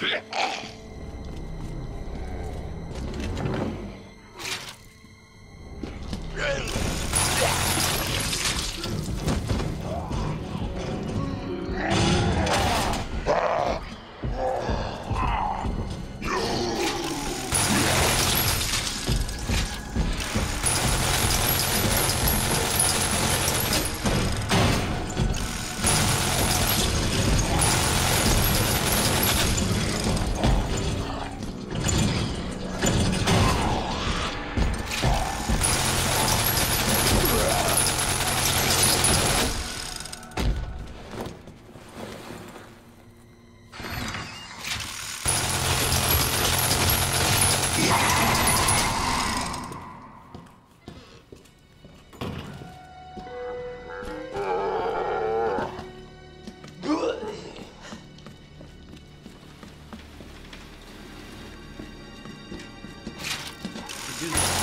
Yeah. Good.